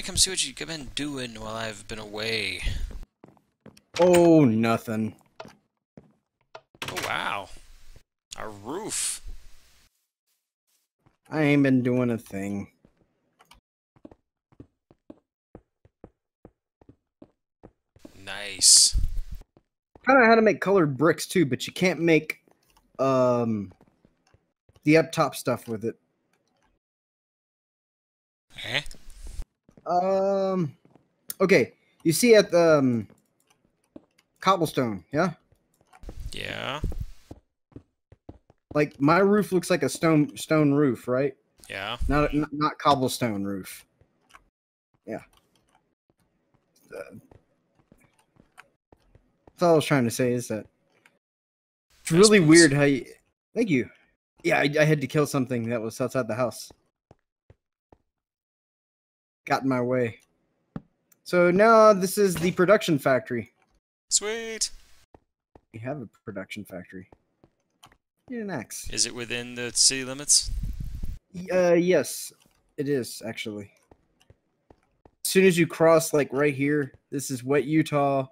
me come see what you've been doing while I've been away. Oh, nothing. Oh, wow. A roof. I ain't been doing a thing. Nice. Kind of how to make colored bricks too, but you can't make um the up top stuff with it. Eh? Um, okay. You see at the um, cobblestone, yeah. Yeah. Like my roof looks like a stone stone roof, right? Yeah. Not not, not cobblestone roof. Yeah. Uh, that's all I was trying to say is that it's really weird how you. Thank you. Yeah, I, I had to kill something that was outside the house. Got in my way. So now this is the production factory. Sweet. We have a production factory. Need an axe. Is it within the city limits? Uh, yes, it is actually. As soon as you cross, like right here, this is wet Utah,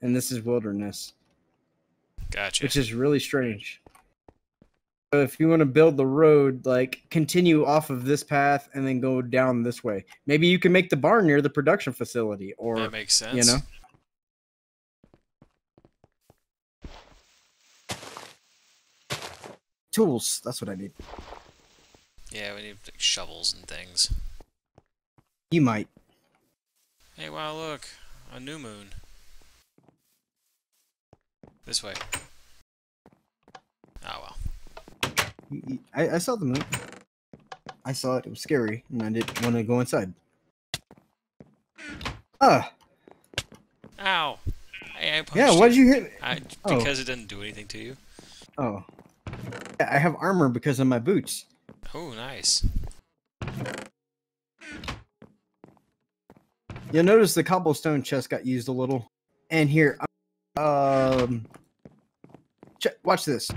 and this is wilderness, Gotcha. which is really strange. If you want to build the road, like continue off of this path and then go down this way. Maybe you can make the barn near the production facility, or that makes sense. you know. Tools. That's what I need. Yeah, we need like, shovels and things. You might. Hey, wow, look. A new moon. This way. Oh, well. I, I saw the moon. I saw it. It was scary, and I didn't want to go inside. Ah, Ow! Hey, I yeah. Why did you hit? me? I, Oh. because it didn't do anything to you. Oh, Yeah, I have armor because of my boots. Oh, nice. You'll notice the cobblestone chest got used a little. And here, um, ch- watch this.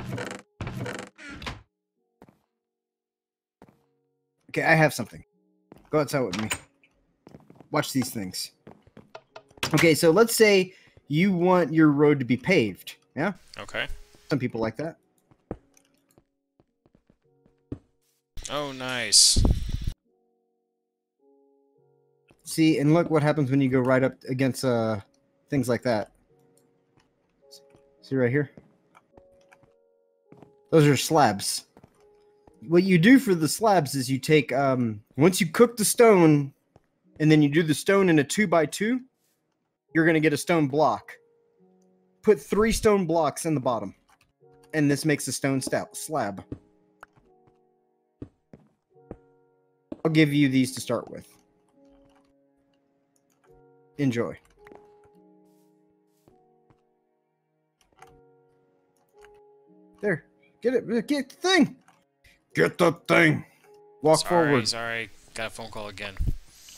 Okay, I have something. Go outside with me. Watch these things. Okay, so let's say you want your road to be paved. Yeah, Okay. some people like that. Oh, nice. See, and look what happens when you go right up against uh things like that. See right here? Those are slabs. What you do for the slabs is you take um once you cook the stone and then you do the stone in a two by two, you're gonna get a stone block. Put three stone blocks in the bottom. And this makes a stone stout slab. I'll give you these to start with. Enjoy. There. Get it. Get the thing. Get that thing. Walk sorry, forward. sorry. Got a phone call again.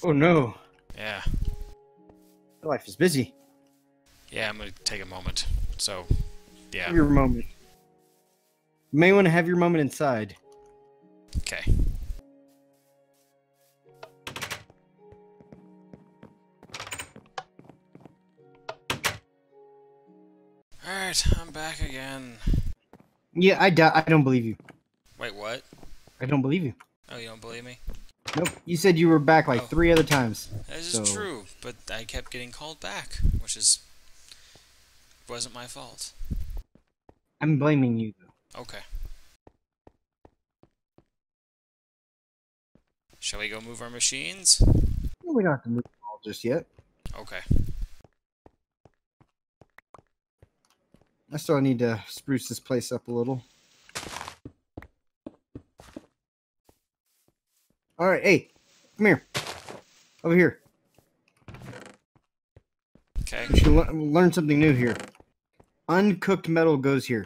Oh no. Yeah. Your life is busy. Yeah, I'm gonna take a moment. So, yeah. Have your moment. You may want to have your moment inside. Okay. Alright, I'm back again. Yeah, I. I don't believe you. Wait, what? I don't believe you. Oh, you don't believe me? Nope. You said you were back like Oh. three other times. So- is true, but I kept getting called back, which is wasn't my fault. I'm blaming you. though. Okay. Shall we go move our machines? We don't have to move them all just yet. Okay. I still need to spruce this place up a little. All right, hey, come here. Over here. Okay. You should le- learn something new here. Uncooked metal goes here.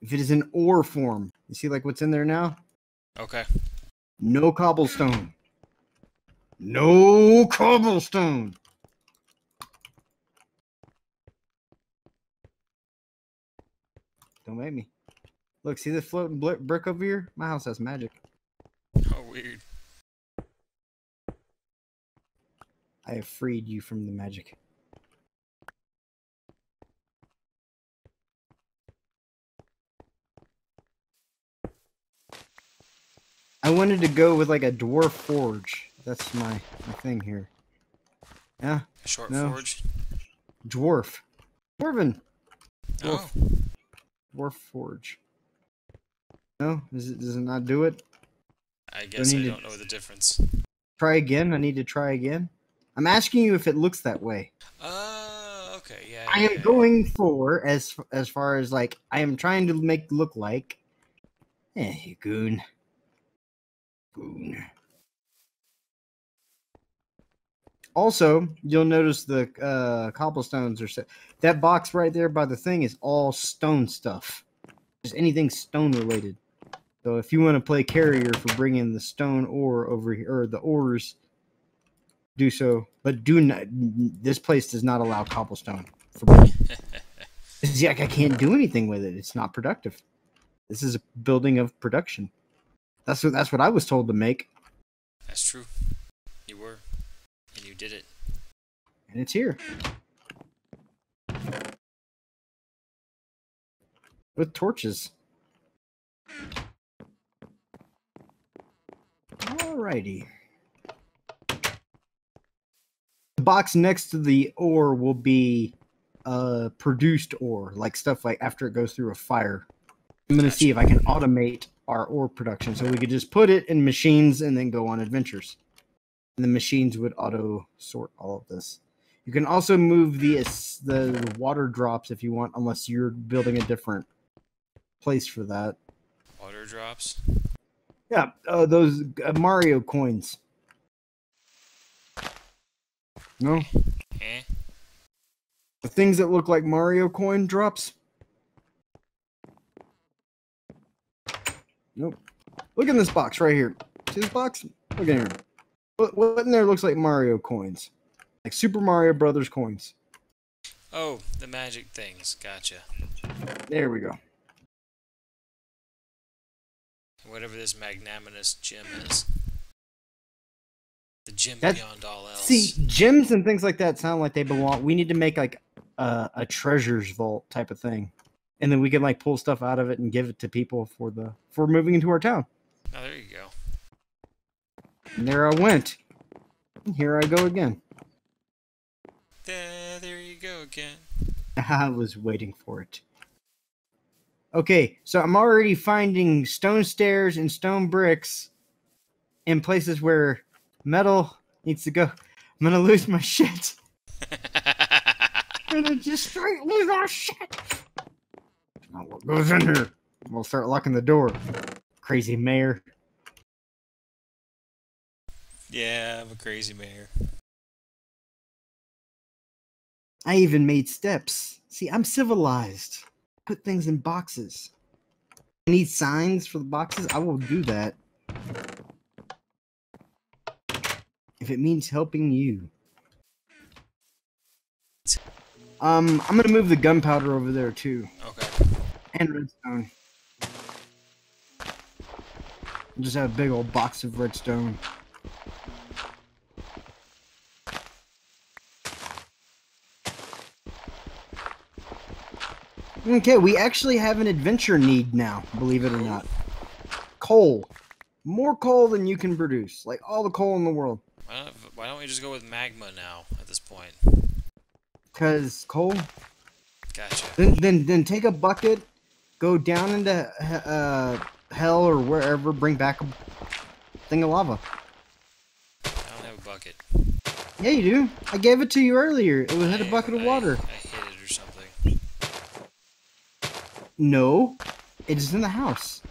If it is in ore form, you see like what's in there now? Okay. No cobblestone. No cobblestone. Don't make me. Look, see the floating brick over here? My house has magic. Oh, weird. I have freed you from the magic. I wanted to go with like a dwarf forge. That's my, my thing here. Yeah, short No. forge. dwarf. Dwarven. Oh, Dwarf forge. No, is it, does it not do it? I guess I need to- don't know the difference. Try again. I need to try again. I'm asking you if it looks that way. Uh, okay, yeah. I am yeah. going for as as far as like I am trying to make look like. Eh, you goon. Goon. Also, you'll notice the uh, cobblestones are set. That box right there by the thing is all stone stuff. Just anything stone related. So if you want to play carrier for bringing the stone ore over here or the ores, do so. But do not. This place does not allow cobblestone. For it's like I can't do anything with it. It's not productive. This is a building of production. That's what that's what I was told to make, That's true. You were. And you did it. and it's here. With torches. Alrighty. The box next to the ore will be uh produced ore, like stuff like after it goes through a fire. I'm gonna see if I can automate our ore production so we could just put it in machines and then go on adventures. And the machines would auto sort all of this. You can also move the the water drops if you want, unless you're building a different place for that. Water drops. Yeah, uh, those uh, Mario coins. No, Eh? the things that look like Mario coin drops. Nope. Look in this box right here. See this box? Look in here. What, what in there looks like Mario coins? Like Super Mario Brothers coins. Oh, the magic things. Gotcha. There we go. Whatever this magnanimous gem is. The gem That- beyond all else. See, gems and things like that sound like they belong. We need to make like a, a treasures vault type of thing, and then we can like pull stuff out of it and give it to people for the for moving into our town. Oh, there you go. And there I went. And here I go again. There, there you go again. I was waiting for it. Okay, so I'm already finding stone stairs and stone bricks in places where metal needs to go. I'm gonna lose my shit. I'm gonna just straight lose our shit. Now what goes in here? We'll start locking the door. Crazy mayor. yeah, I'm a crazy mayor. I even made steps. See, I'm civilized. Put things in boxes. I need signs for the boxes. I will do that. If it means helping you. Um, I'm gonna move the gunpowder over there too. Okay. And redstone. Just have a big old box of redstone. Okay, we actually have an adventure need now, believe it or not. Coal. More coal than you can produce. Like all the coal in the world. Why don't, we just go with magma now at this point? Cause coal. Gotcha. Then then then take a bucket, go down into uh hell or wherever, bring back a thing of lava. I don't have a bucket. Yeah, you do. I gave it to you earlier. It was had a bucket of water. I hid it or something. No, it is in the house.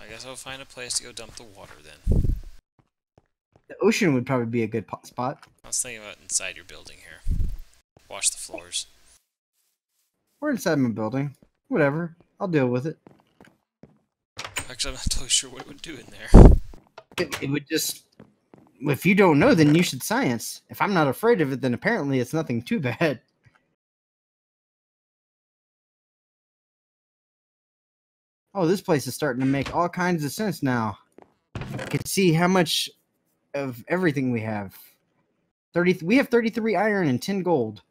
I guess I'll find a place to go dump the water then. The ocean would probably be a good spot. I was thinking about inside your building here. Wash the floors. We're inside my building. Whatever. I'll deal with it. Actually, I'm not totally sure what it would do in there. It, it would just. If you don't know, then you should science. If I'm not afraid of it, then apparently it's nothing too bad. Oh, this place is starting to make all kinds of sense now. I can see how much of everything we have. 30 we have 33 iron and 10 gold.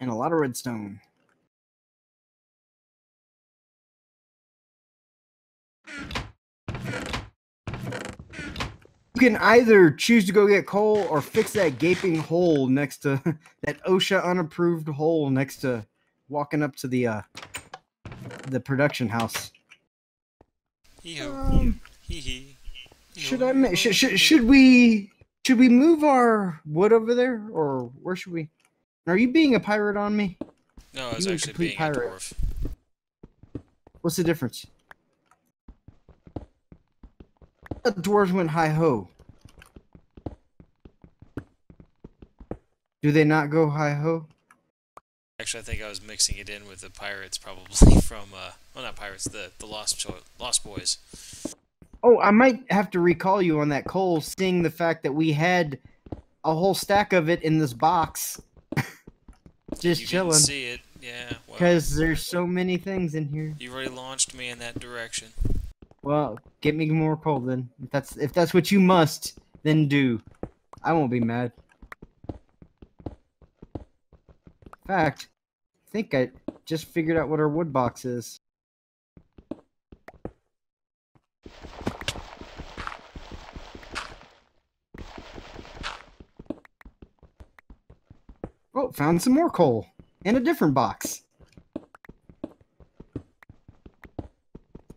And a lot of redstone. You can either choose to go get coal or fix that gaping hole next to that OSHA unapproved hole next to walking up to the uh the production house. Hee-ho. Um, Hee-hee. Should I ma- should, should should we should we move our wood over there or where should we? Are you being a pirate on me? No, I was you a actually complete being pirate. a dwarf. What's the difference? The dwarves went hi ho. Do they not go hi ho? Actually, I think I was mixing it in with the pirates, probably from, uh, well, not pirates, the the Lost Cho- Lost Boys. Oh, I might have to recall you on that coal, seeing the fact that we had a whole stack of it in this box, just you chilling. see it, yeah. Well, Because there's so many things in here. you already launched me in that direction. Well, get me more coal then. If that's if that's what you must, then do. I won't be mad. In fact, I think I just figured out what our wood box is. Oh, found some more coal in a different box.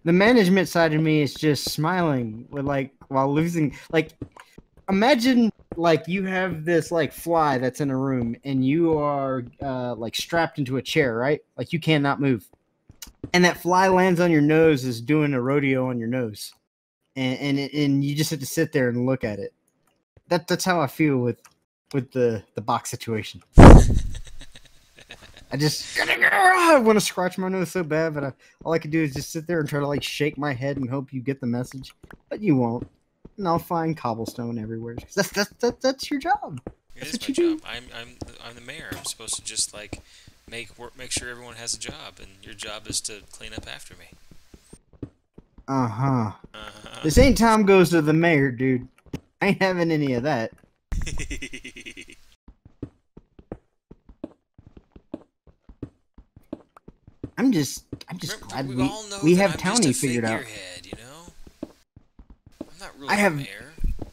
the management side of me is just smiling with like while losing like imagine like you have this like fly that's in a room and you are uh like strapped into a chair right? Like you cannot move. And that fly lands on your nose is doing a rodeo on your nose. And and, and you just have to sit there and look at it. That that's how i feel with with the the box situation I just I want to scratch my nose so bad, but I, all I can do is just sit there and try to like shake my head and hope you get the message, but you won't. And I'll find cobblestone everywhere. That's that's that's, that's your job. It That's is what my you do. job. I'm I'm the- I'm the mayor. I'm supposed to just like make work, make sure everyone has a job, and your job is to clean up after me. Uh huh. Uh-huh. This ain't Tom goes to the mayor, dude. I ain't having any of that. I'm just I'm just Remember, glad we, we we have Towny figured out. You know, I'm not really I have-.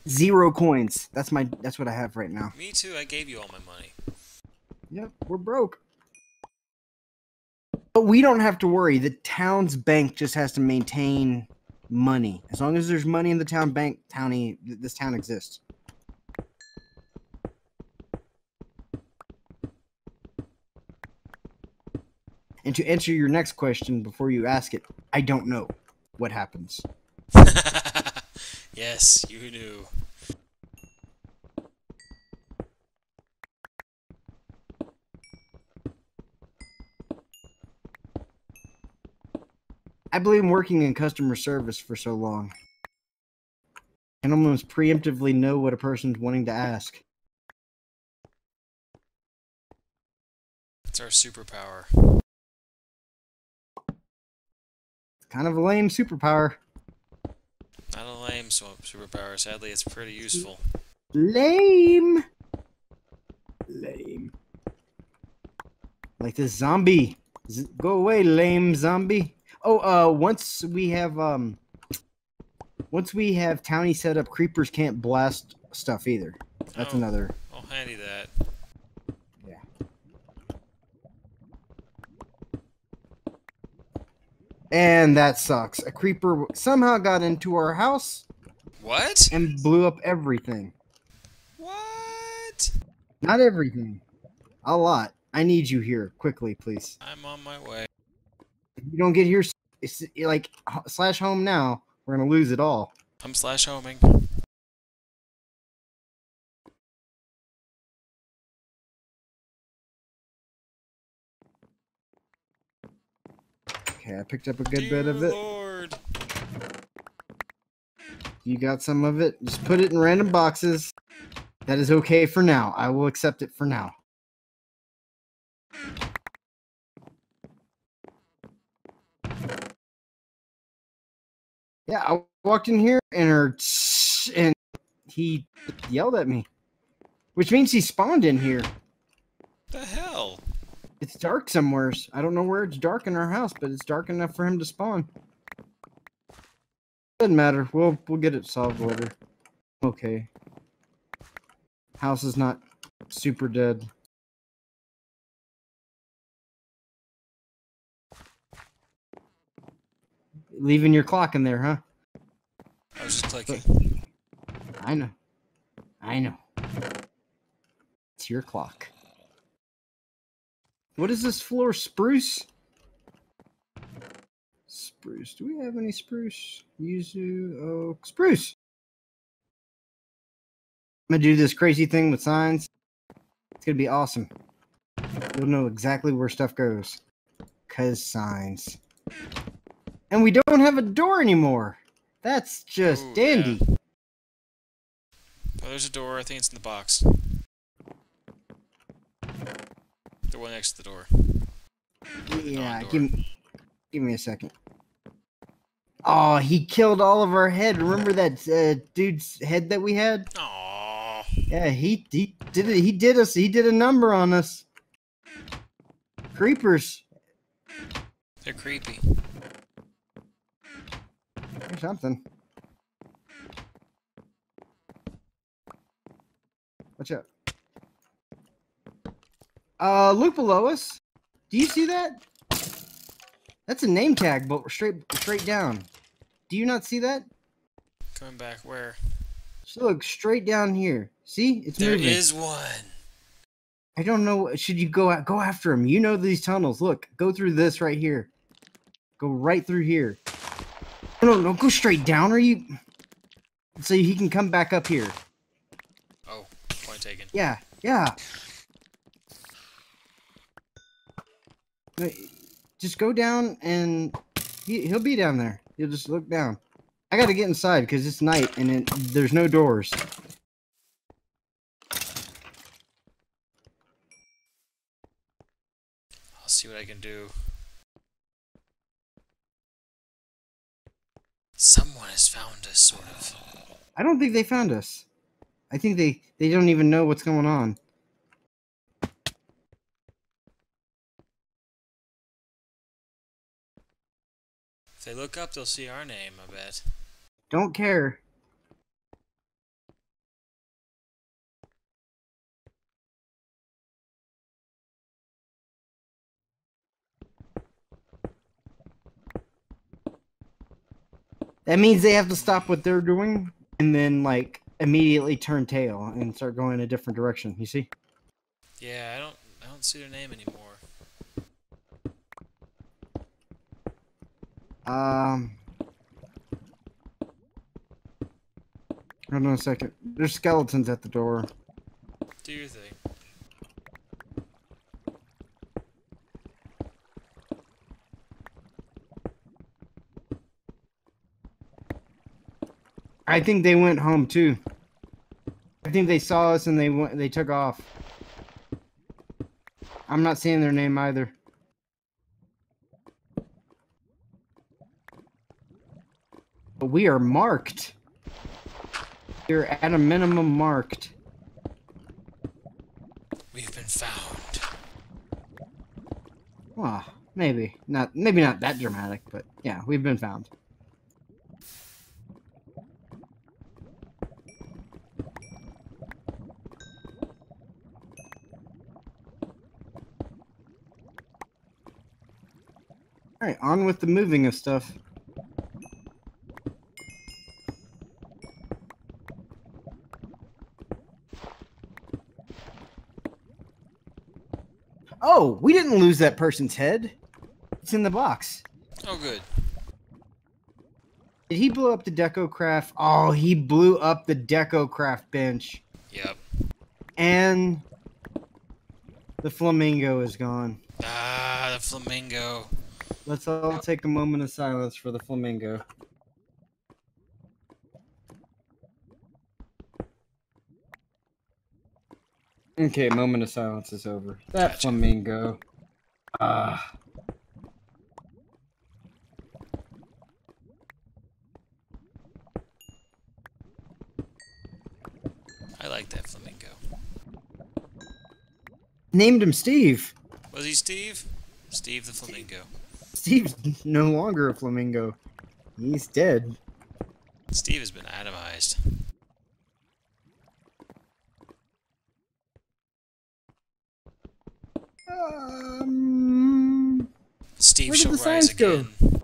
Zero coins. That's my that's what I have right now. Me too. I gave you all my money. Yep, we're broke. But we don't have to worry. The town's bank just has to maintain money. As long as there's money in the town bank, Towny, this town exists. And to answer your next question before you ask it, I don't know what happens. yes, you knew. I believe working in customer service for so long. And almost preemptively know what a person's wanting to ask. It's our superpower. Kind of a lame superpower. Not a lame superpower. Sadly, it's pretty useful. Lame. Lame. Like this zombie. Z- Go away, lame zombie. Oh, uh, once we have um, once we have Towny set up, creepers can't blast stuff either. That's Oh. another. I'll handy that. And that sucks. A creeper somehow got into our house What? and blew up everything. What? Not everything. A lot. I need you here quickly, please. I'm on my way. If you don't get here, it's like slash home now. We're gonna lose it all. I'm slash homing. Okay, I picked up a good Dear bit of it. Lord. You got some of it. Just put it in random boxes. That is okay for now. I will accept it for now. Yeah, I walked in here and her and he yelled at me. which means he spawned in here. The hell? It's dark somewheres. I don't know where it's dark in our house, but it's dark enough for him to spawn. Doesn't matter. We'll we'll get it solved later. Okay. House is not super dead. Leaving your clock in there, huh? I was just clicking. I know. I know. It's your clock. What is this floor? Spruce? Spruce. Do we have any spruce? Yuzu oak. Spruce! I'm gonna do this crazy thing with signs. It's gonna be awesome. You'll know exactly where stuff goes. Cause signs. And we don't have a door anymore. That's just Ooh, yeah. dandy. Oh, there's a door. I think it's in the box. The one next to the door. Yeah, door. give me, give me a second. Oh, he killed all of our head. Remember that uh, dude's head that we had? Aww. Yeah, he he did it. He did us. He did a number on us. Creepers They're creepy. or something. Watch out. Uh, look below us. Do you see that? That's a name tag, but straight straight down. Do you not see that? Coming back where? Just look straight down here. See, it's There moving. is one. I don't know. Should you go out? go after him? You know these tunnels. Look, go through this right here. Go right through here. No, no, no go straight down. Are you? So he can come back up here. Oh, point taken. Yeah, yeah. No, Just go down and he, he'll be down there. You'll just look down. I gotta get inside because it's night and it, there's no doors. I'll see what I can do. Someone has found us, sort of. I don't think they found us. I think they they don't even know what's going on. If they look up, they'll see our name, I bet. Don't care. That means they have to stop what they're doing and then like immediately turn tail and start going a different direction. You see? Yeah, I don't I don't see their name anymore. Um Hold on a second. There's skeletons at the door. Do your thing. I think they went home too. I think they saw us and they went. They took off. I'm not seeing their name either. We are marked. We're at a minimum marked. We've been found. Well, maybe not. Maybe not that dramatic, but yeah, we've been found. All right, on with the moving of stuff. Oh, we didn't lose that person's head. It's in the box. Oh, good. Did he blow up the Deco Craft? Oh, he blew up the Deco Craft bench. Yep. And the flamingo is gone. Ah, the flamingo. Let's all take a moment of silence for the flamingo. Okay, moment of silence is over. That Gotcha. flamingo. Ah. I like that flamingo. Named him Steve. Was he Steve? Steve the flamingo. Steve's no longer a flamingo. He's dead. Steve has been atomized. Um, Steve Where shall rise signs go? again.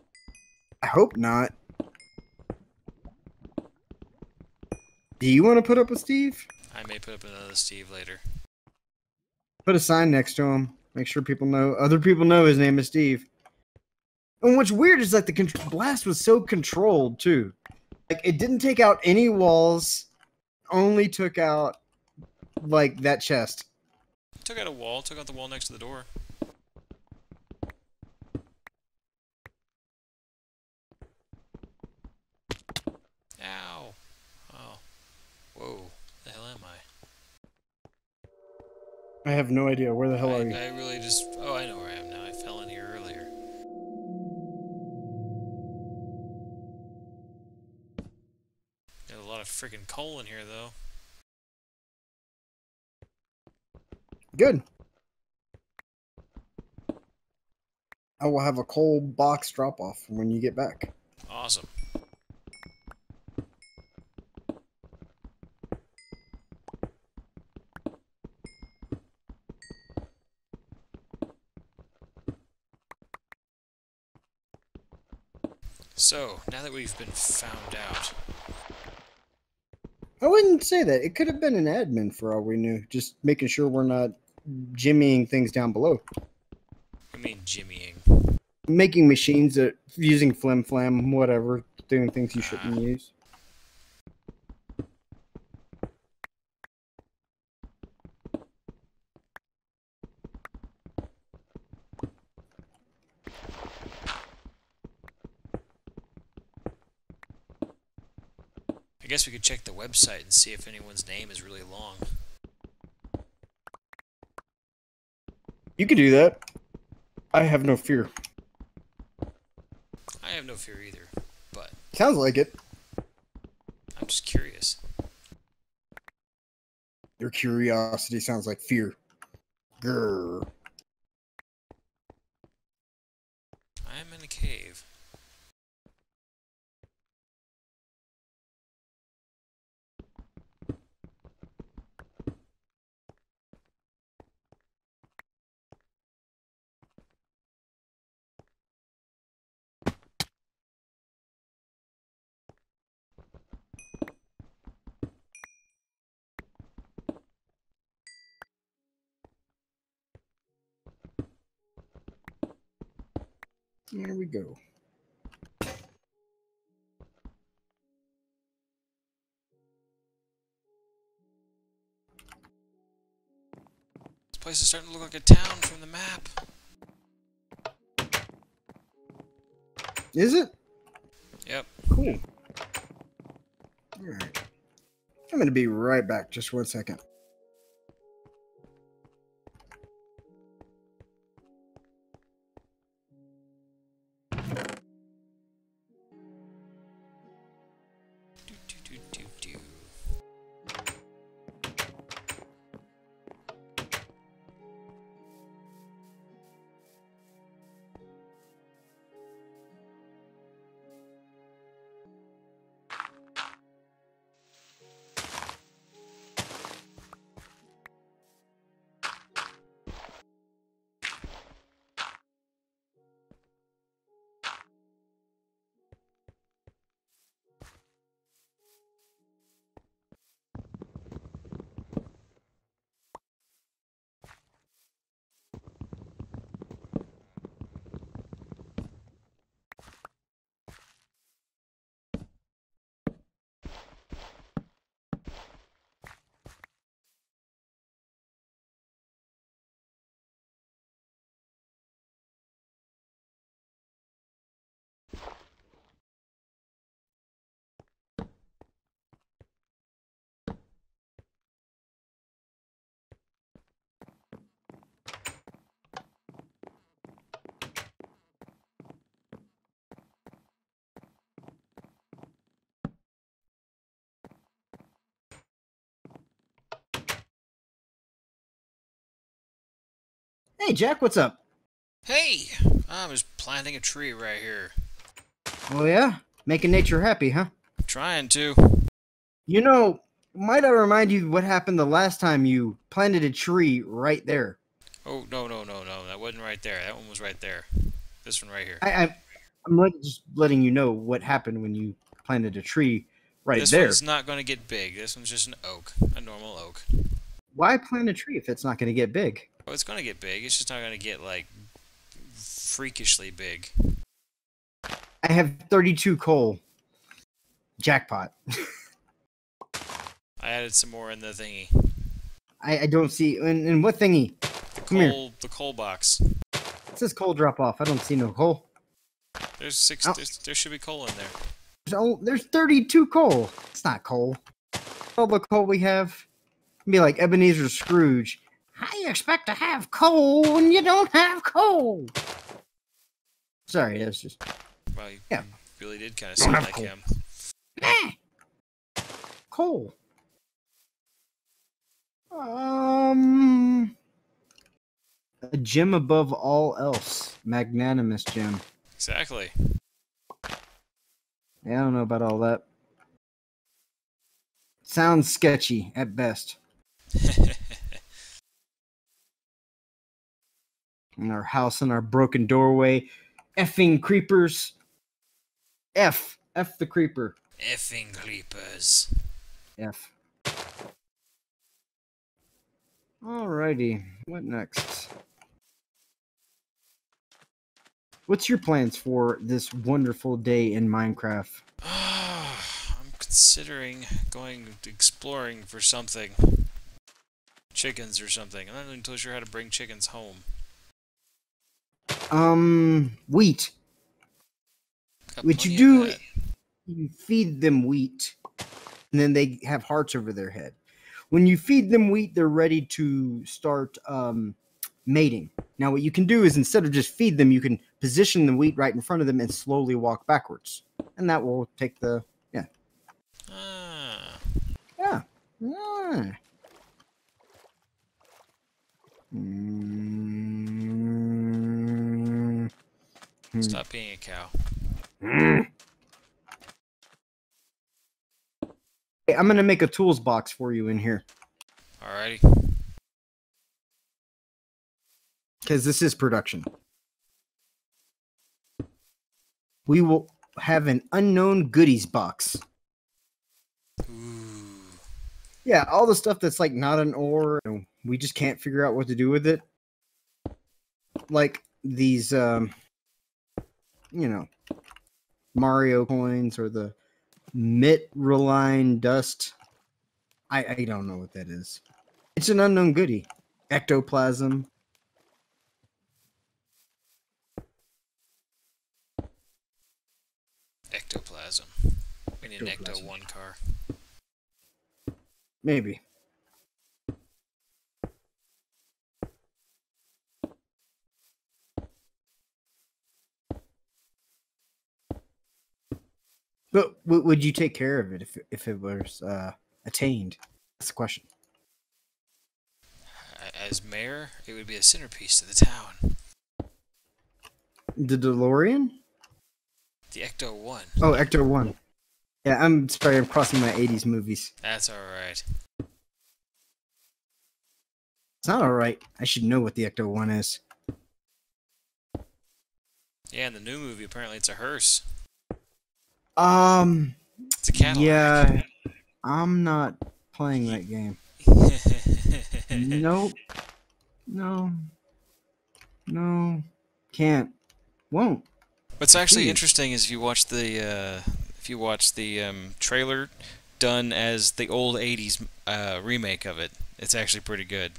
I hope not. Do you want to put up with Steve? I may put up another Steve later. Put a sign next to him. Make sure people know. Other people know his name is Steve. And what's weird is like the con- blast was so controlled too. Like it didn't take out any walls. Only took out like that chest. Took out a wall, took out the wall next to the door. Ow. Oh. Whoa. The hell am I? I have no idea where the hell I, are you. I really just. Oh, I know where I am now. I fell in here earlier. Got a lot of freaking coal in here, though. Good. I will have a coal box drop off when you get back. Awesome. So, now that we've been found out, I wouldn't say that. It could have been an admin for all we knew, just making sure we're not jimmying things down below. I mean jimmying. Making machines that using flim flam, whatever, doing things you shouldn't ah. use. I guess we could check the website and see if anyone's name is really long. You could do that. I have no fear. I have no fear either, but Sounds like it. I'm just curious. Your curiosity sounds like fear. Grr. Go. This place is starting to look like a town from the map. Is it? Yep. Cool. Alright. I'm gonna be right back. Just one second. Hey, Jack, what's up? Hey, I'm just planting a tree right here. Oh yeah, making nature happy, huh? Trying to. You know, might I remind you what happened the last time you planted a tree right there? Oh no no no no! That wasn't right there. That one was right there. This one right here. I, I I'm let, just letting you know what happened when you planted a tree right this there. This one's not going to get big. This one's just an oak, a normal oak. Why plant a tree if it's not going to get big? Oh, it's going to get big. It's just not going to get like freakishly big. I have 32 coal. Jackpot. I added some more in the thingy. I, I don't see. And, and what thingy? The Come here. coal, the coal box. It says coal drop off. I don't see no coal. There's six. Ow. There's, there should be coal in there. There's, oh, there's 32 coal. It's not coal. All the coal we have. Be like Ebenezer Scrooge. How you expect to have coal when you don't have coal? Sorry, that's just. Well, you Yeah. really did kind of Don't sound like coal. him. Eh. Coal. Um. A gem above all else. Magnanimous gem. Exactly. Yeah, I don't know about all that. Sounds sketchy at best. In our house and our broken doorway. Effing creepers. F. F the creeper. Effing creepers. F. Alrighty. What next? What's your plans for this wonderful day in Minecraft? I'm considering going exploring for something. Chickens or something. I'm not even totally sure how to bring chickens home. Um, wheat. Got What you do- You feed them wheat, and then they have hearts over their head. When you feed them wheat, they're ready to start um, mating. Now, what you can do is instead of just feed them, you can position the wheat right in front of them and slowly walk backwards, and that will take the Ah, yeah. Ah. Mm. Hmm. stop being a cow. Mm. Hey, I'm gonna make a tools box for you in here Alrighty. because this is production. We will have an unknown goodies box. Ooh. Yeah, all the stuff that's like not an ore, and we just can't figure out what to do with it. Like these, um, you know, Mario coins or the Mitraline dust. I I don't know what that is. It's an unknown goodie. Ectoplasm. Ectoplasm. We need an Ecto 1 car. Maybe. But w- would you take care of it if if it was uh, attained? That's the question. As mayor, it would be a centerpiece to the town. The DeLorean? The Ecto 1. Oh, Ecto One. Yeah, I'm sorry. I'm crossing my '80s movies. That's alright. It's not all right. I should know what the Ecto One is. Yeah, in the new movie, apparently it's a hearse. Um. It's a Cadillac. Yeah. I'm not playing that game. Nope. No. No. Can't. Won't. What's actually Jeez. interesting is if you watch the uh, if you watch the um, trailer done as the old '80s uh, remake of it, it's actually pretty good.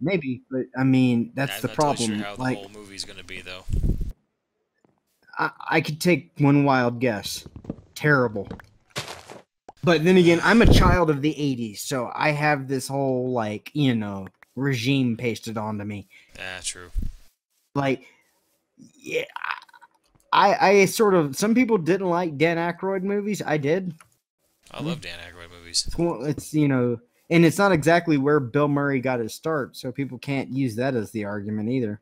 Maybe, but I mean that's I'm the problem. Sure how the like whole movie's gonna be though. I, I could take one wild guess. Terrible. But then again, I'm a child of the '80s, so I have this whole like you know regime pasted onto me. Ah, true. Like, yeah, I I sort of some people didn't like Dan Aykroyd movies. I did. I love Dan Aykroyd movies. One- it's you know And it's not exactly where Bill Murray got his start, so people can't use that as the argument either.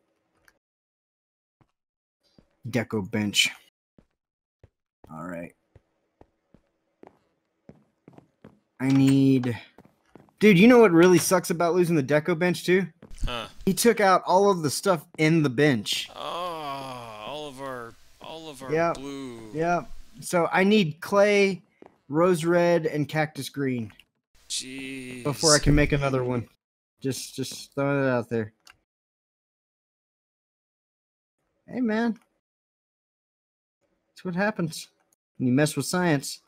Deco bench. All right. I need. Dude, you know what really sucks about losing the deco bench too? Huh. He took out all of the stuff in the bench. Oh, all of our, all of our Yeah, blue. Yeah. So I need clay, rose red, and cactus green Jeez. before I can make another one. Just just throwing it out there. Hey man. That's what happens. When you mess with science.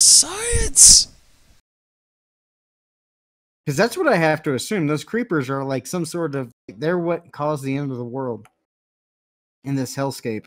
Science. Because that's what I have to assume. Those creepers are like some sort of they're what caused the end of the world in this hellscape.